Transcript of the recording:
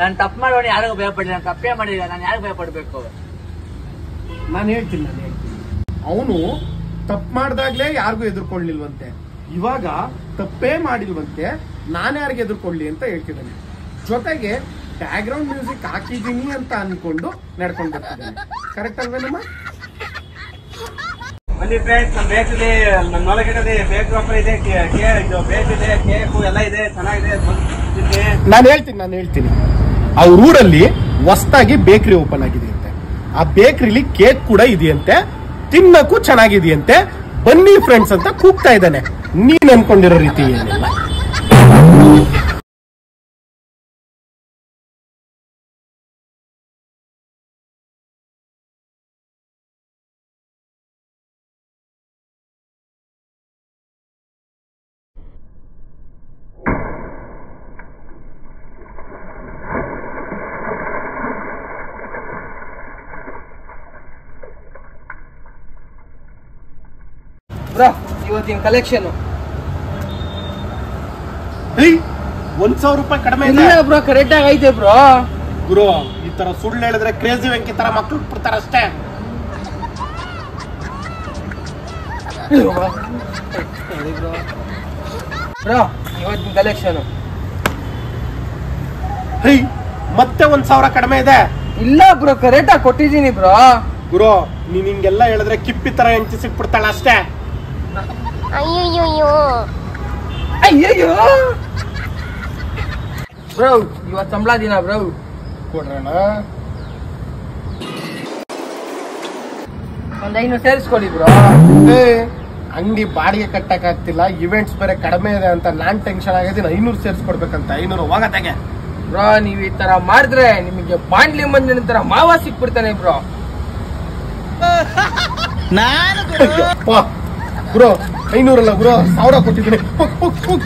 ನಾನು ತಪ್ಪು ಮಾಡೋಣ ಯಾರಿಗೂ ಭಯ ಪಡಿಲ್ಲ ನಾನು ತಪ್ಪೇ ಮಾಡಿಲ್ಲ ನಾನು ಯಾರಿಗೂ ಭಯಪಡಬೇಕು? ನಾನು ಹೇಳ್ತೀನಿ ನಾನು ಹೇಳ್ತೀನಿ. ಅವನು ತಪ್ಪು ಮಾಡ್ದಾಗ್ಲೇ ಯಾರಿಗೂ ಎದುರ್ಕೊಳ್ಳಿಲ್ವಂತೆ. ಇವಾಗ ತಪ್ಪೇ ಮಾಡಿಲ್ವಂತೆ ನಾನು ಯಾರಿಗೆ ಎದುರ್ಕೊಳ್ಳಿ ಅಂತ ಹೇಳ್ತಿದ್ದಾನೆ. ಜೊತೆಗೆ ಬ್ಯಾಕ್ಗ್ರೌಂಡ್ ಮ್ಯೂಸಿಕ್ ಹಾಕಿದ್ದೀನಿ ಅಂತ ಅನ್ಕೊಂಡು ನಡ್ಕೊಂಡು ಬರ್ತಿದ್ದಾನೆ. ಕರೆಕ್ಟ್ ಅಲ್ವೇನಮ್ಮ? ಬನ್ನಿ ಫ್ರೆಂಡ್ಸ್ ನಮ್ಮ ಬೇಕಲ್ಲಿ ನಮ್ಮ ಒಳಗಡೆ ಬೇಕ್ ಆಫರ್ ಇದೆ ಕೇ- ಕೇ- ಇದು ಬೇಕ್ ಇದೆ ಕೇಕು ಎಲ್ಲ ಇದೆ ಚೆನ್ನಾಗಿದೆ ನಾನು ಹೇಳ್ತೀನಿ ನಾನು ಹೇಳ್ತೀನಿ. ಅವ್ರ ಊರಲ್ಲಿ ಹೊಸ್ದಾಗಿ ಬೇಕರಿ ಓಪನ್ ಆಗಿದೆಯಂತೆ. ಆ ಬೇಕರಿಲಿ ಕೇಕ್ ಕೂಡ ಇದೆಯಂತೆ, ತಿನ್ನಕ್ಕೂ ಚೆನ್ನಾಗಿದೆಯಂತೆ. ಬನ್ನಿ ಫ್ರೆಂಡ್ಸ್ ಅಂತ ಕೂಗ್ತಾ ಇದ್ದಾನೆ. ನೀನ್ ಅನ್ಕೊಂಡಿರೋ ರೀತಿ ಏನಿಲ್ಲ. ಬ್ರೋ ಇವತ್ತಿನ ಕಲೆಕ್ಷನ್ ಒಂದ್ ಸಾವಿರ ರೂಪಾಯಿ ಕಡಿಮೆ ಇಲ್ಲ ಬ್ರೋ ಕರೆಕ್ಟ್ ಆಗಿ ಐತೆ ಬ್ರೋ ಗುರು ಈ ತರ ಸುಳ್ಳು ಹೇಳಿದ್ರೆ ಕ್ರೇಜಿ ವೆಂಕಿ ತರ ಮಕ್ಳು ಬಿಡ್ತಾರ ಅಷ್ಟೇ. ಬ್ರೋ ಇವತ್ತಿನ ಕಲೆಕ್ಷನ್ ಹೈ ಮತ್ತೆ ಒಂದ್ ಸಾವಿರ ಕಡಿಮೆ ಇದೆ. ಇಲ್ಲ ಬ್ರೋ ಕರೆಕ್ಟ್ ಆಗಿ ಕೊಟ್ಟಿದ್ದೀನಿ ಬ್ರೋ ಗುರು ನೀನ್ ಹಿಂಗೆಲ್ಲ ಹೇಳಿದ್ರೆ ಕಿಪ್ಪಿ ತರ ಹೆಂಚಿ ಸಿಕ್ಬಿಡ್ತಾಳ ಅಷ್ಟೇ. ಅಯ್ಯಯ್ಯೋ ಅಯ್ಯಯ್ಯೋ. ಬ್ರೋ ಇವತ್ತು ಸಂಬಳ ದಿನ ಬ್ರೋ. ಕೊಡ್ರಣ ಒಂದ್ ಐನೂರು ಸೇರಿಸ್ಕೊಳ್ಳಿ ಬ್ರೋ. ಅಂಗಡಿ ಬಾಡಿಗೆ ಕಟ್ಟಕ್ ಆಗ್ತಿಲ್ಲ ಇವೆಂಟ್ಸ್ ಬೇರೆ ಕಡಿಮೆ ಇದೆ ಅಂತ ನಾನ್ ಟೆನ್ಷನ್ ಆಗಿದ್ದೀನಿ ಐನೂರು ಸೇರಿಸ್ಕೊಡ್ಬೇಕಂತ ಐನೂರು ಹೋಗತ್ತಾಗೆ. ಬ್ರೋ ನೀವ್ ಈ ತರ ಮಾಡಿದ್ರೆ ನಿಮಗೆ ಬಾಂಡ್ಲಿ ಮಂದಿನ ತರ ಮಾವ ಸಿಕ್ಬಿಡ್ತಾನೆ ಬ್ರೋ. ಗುರು ಐನೂರಲ್ಲ ಗುರು ಸಾವಿರ ಕೊಟ್ಟಿದ್ದೀನಿ ಹೋಗ್, ಹೋಗ್, ಹೋಗ್,